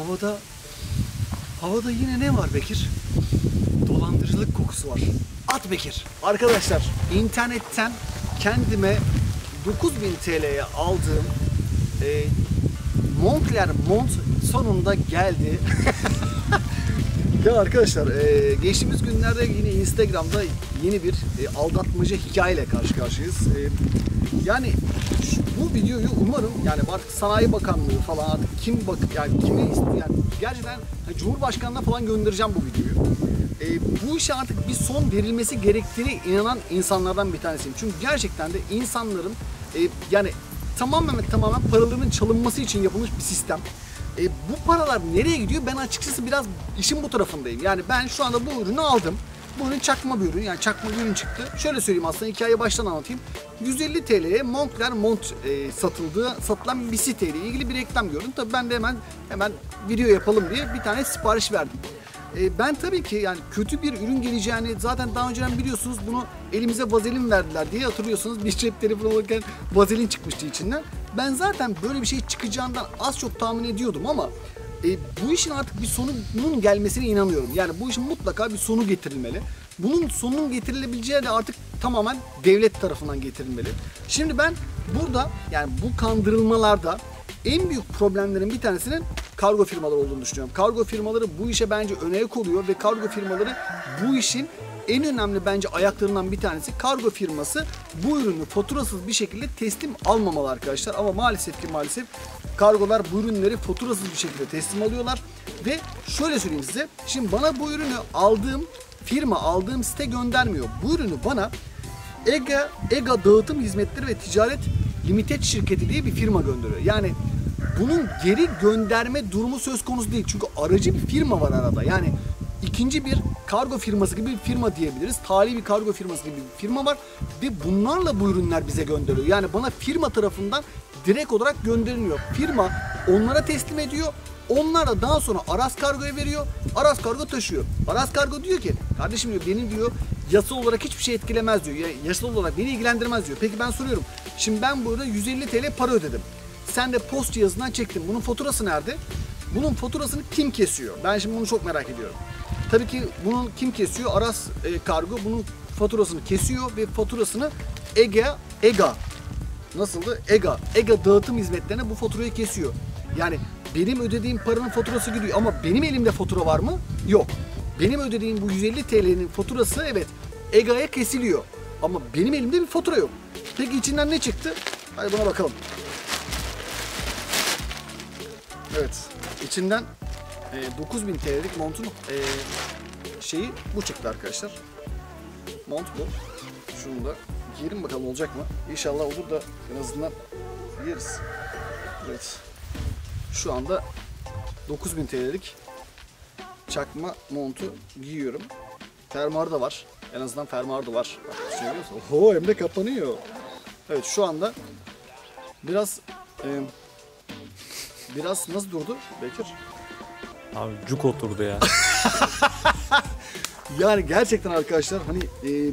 Havada havada yine ne var Bekir? Dolandırıcılık kokusu var. At Bekir. Arkadaşlar internetten kendime 9000 TL'ye aldığım e, Moncler mont sonunda geldi. ya arkadaşlar e, geçtiğimiz günlerde yine Instagram'da yeni bir e, aldatmaca hikayeyle karşı karşıyayız. E, yani şu- bu videoyu umarım yani artık Sanayi Bakanlığı falan artık kim bak yani kimi ist- yani gerçekten hani Cumhurbaşkanına falan göndereceğim bu videoyu. E, bu işe artık bir son verilmesi gerektiğine inanan insanlardan bir tanesiyim. Çünkü gerçekten de insanların e, yani tamamen tamamen paralarının çalınması için yapılmış bir sistem. E, bu paralar nereye gidiyor? Ben açıkçası biraz işin bu tarafındayım. Yani ben şu anda bu ürünü aldım. Bu ürün çakma bir ürün. Yani çakma bir ürün çıktı. Şöyle söyleyeyim aslında hikayeyi baştan anlatayım. 150 TL'ye Moncler mont e, satıldığı, satılan bir siteyle ilgili bir reklam gördüm. Tabii ben de hemen hemen video yapalım diye bir tane sipariş verdim. E, ben tabii ki yani kötü bir ürün geleceğini zaten daha önceden biliyorsunuz bunu elimize vazelin verdiler diye hatırlıyorsunuz. Bir cep telefonu alırken vazelin çıkmıştı içinden. Ben zaten böyle bir şey çıkacağından az çok tahmin ediyordum ama e, bu işin artık bir sonunun gelmesine inanıyorum. Yani bu işin mutlaka bir sonu getirilmeli. Bunun sonunun getirilebileceği de artık tamamen devlet tarafından getirilmeli. Şimdi ben burada yani bu kandırılmalarda en büyük problemlerin bir tanesinin kargo firmaları olduğunu düşünüyorum. Kargo firmaları bu işe bence öne oluyor ve kargo firmaları bu işin en önemli bence ayaklarından bir tanesi kargo firması bu ürünü faturasız bir şekilde teslim almamalı arkadaşlar. Ama maalesef ki maalesef kargolar bu ürünleri faturasız bir şekilde teslim alıyorlar. Ve şöyle söyleyeyim size. Şimdi bana bu ürünü aldığım firma, aldığım site göndermiyor. Bu ürünü bana EGA, EGA Dağıtım Hizmetleri ve Ticaret Limited şirketi diye bir firma gönderiyor. Yani bunun geri gönderme durumu söz konusu değil. Çünkü aracı bir firma var arada. Yani ikinci bir kargo firması gibi bir firma diyebiliriz. Tali bir kargo firması gibi bir firma var. Ve bunlarla bu ürünler bize gönderiliyor. Yani bana firma tarafından direkt olarak gönderiliyor. Firma onlara teslim ediyor. Onlar da daha sonra Aras Kargo'ya veriyor. Aras Kargo taşıyor. Aras Kargo diyor ki kardeşim diyor benim diyor yasal olarak hiçbir şey etkilemez diyor. Ya, yasal olarak beni ilgilendirmez diyor. Peki ben soruyorum. Şimdi ben burada 150 TL para ödedim. Sen de post cihazından çektin. Bunun faturası nerede? Bunun faturasını kim kesiyor? Ben şimdi bunu çok merak ediyorum. Tabii ki bunun kim kesiyor? Aras e, Kargo bunun faturasını kesiyor ve faturasını EGA, EGA nasıldı? EGA, EGA dağıtım hizmetlerine bu faturayı kesiyor. Yani benim ödediğim paranın faturası gidiyor ama benim elimde fatura var mı? Yok. Benim ödediğim bu 150 TL'nin faturası evet EGA'ya kesiliyor. Ama benim elimde bir fatura yok. Peki içinden ne çıktı? Hadi buna bakalım. Evet. içinden e, 9000 TL'lik montun e, şeyi bu çıktı arkadaşlar. Mont bu. Şunu da giyelim bakalım olacak mı? İnşallah olur da en azından giyeriz. Evet. Şu anda 9000 TL'lik çakma montu giyiyorum. Fermuarı da var. En azından fermuarı da var. Bak? Oho hem de kapanıyor. Evet şu anda biraz e, biraz nasıl durdu Bekir? Abi cuk oturdu ya. Yani gerçekten arkadaşlar hani e,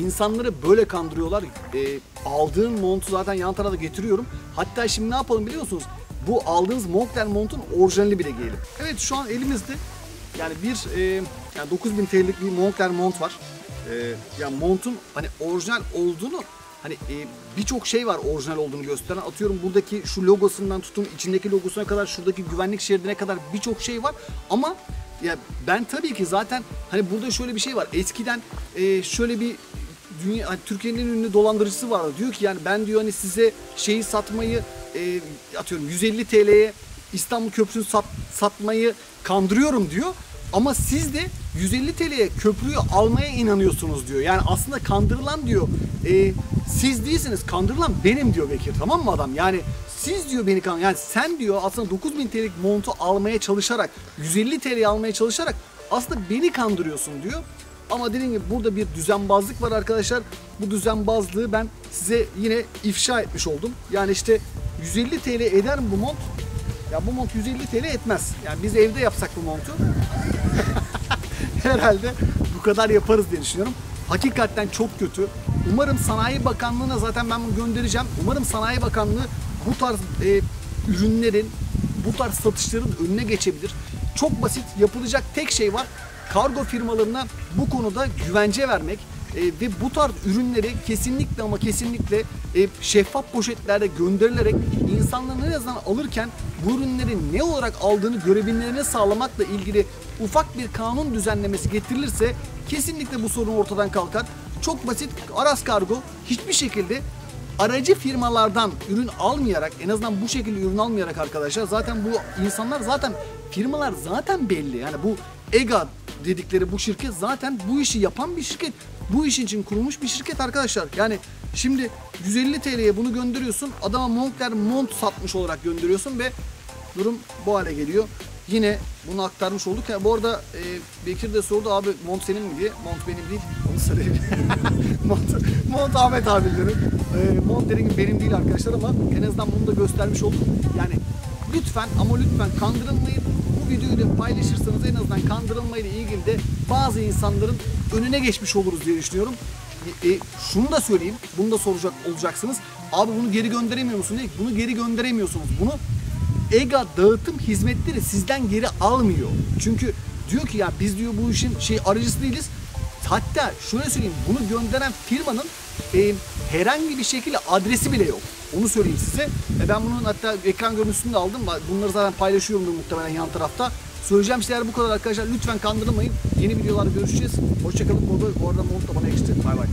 insanları böyle kandırıyorlar. E, aldığın montu zaten yan tarafa getiriyorum. Hatta şimdi ne yapalım biliyor musunuz? Bu aldığınız Moncler montun orijinalini bile giyelim. Evet şu an elimizde yani bir e, yani 9000 TL'lik bir Moncler mont var. E, yani montun hani orijinal olduğunu hani e, birçok şey var orijinal olduğunu gösteren. Atıyorum buradaki şu logosundan tutun içindeki logosuna kadar şuradaki güvenlik şeridine kadar birçok şey var. Ama ya ben tabii ki zaten hani burada şöyle bir şey var. Eskiden e, şöyle bir dünya hani Türkiye'nin en ünlü dolandırıcısı vardı. Diyor ki yani ben diyor hani size şeyi satmayı e, atıyorum 150 TL'ye İstanbul Köprüsü'nü sat, satmayı kandırıyorum diyor. Ama siz de 150 TL'ye köprüyü almaya inanıyorsunuz diyor. Yani aslında kandırılan diyor e, siz değilsiniz kandırılan benim diyor Bekir tamam mı adam? Yani siz diyor beni kan yani sen diyor aslında 9000 TL'lik montu almaya çalışarak 150 TL'ye almaya çalışarak aslında beni kandırıyorsun diyor. Ama dediğim gibi burada bir düzenbazlık var arkadaşlar. Bu düzenbazlığı ben size yine ifşa etmiş oldum. Yani işte 150 TL eder mi bu mont? Ya bu mont 150 TL etmez. Yani biz evde yapsak bu montu herhalde bu kadar yaparız diye düşünüyorum. Hakikaten çok kötü. Umarım Sanayi Bakanlığı'na zaten ben bunu göndereceğim. Umarım Sanayi Bakanlığı bu tarz e, ürünlerin bu tarz satışların önüne geçebilir. Çok basit yapılacak tek şey var. Kargo firmalarına bu konuda güvence vermek e, ve bu tarz ürünleri kesinlikle ama kesinlikle e, şeffaf poşetlerde gönderilerek insanların en azından alırken bu ürünleri ne olarak aldığını görebilmelerini sağlamakla ilgili ufak bir kanun düzenlemesi getirilirse kesinlikle bu sorun ortadan kalkar. Çok basit Aras Kargo hiçbir şekilde aracı firmalardan ürün almayarak en azından bu şekilde ürün almayarak arkadaşlar zaten bu insanlar zaten firmalar zaten belli. Yani bu EGA dedikleri bu şirket zaten bu işi yapan bir şirket. Bu iş için kurulmuş bir şirket arkadaşlar. Yani şimdi 150 TL'ye bunu gönderiyorsun. Adama Moncler mont satmış olarak gönderiyorsun ve durum bu hale geliyor. Yine bunu aktarmış olduk. Ya bu arada e, Bekir de sordu abi mont senin mi diye. Mont benim değil. Onu söyleyeyim. mont, mont Ahmet abilerin. E, mont dediğim gibi benim değil arkadaşlar ama en azından bunu da göstermiş olduk. Yani lütfen ama lütfen kandırılmayın. Videoyu paylaşırsanız en azından kandırılmayla ilgili de bazı insanların önüne geçmiş oluruz diye düşünüyorum. E, e, şunu da söyleyeyim. Bunu da soracak olacaksınız. Abi bunu geri gönderemiyor musun? Değil. Bunu geri gönderemiyorsunuz. Bunu EGA dağıtım hizmetleri sizden geri almıyor. Çünkü diyor ki ya biz diyor bu işin şey aracısı değiliz. Hatta şöyle söyleyeyim bunu gönderen firmanın e, herhangi bir şekilde adresi bile yok. Onu söyleyeyim size. E, ben bunun hatta ekran görüntüsünü de aldım. Bunları zaten paylaşıyorum muhtemelen yan tarafta. Söyleyeceğim şeyler bu kadar arkadaşlar. Lütfen kandırılmayın. Yeni videolarda görüşeceğiz. Hoşçakalın. Bu arada, mont da bana yakıştı. Bay bay.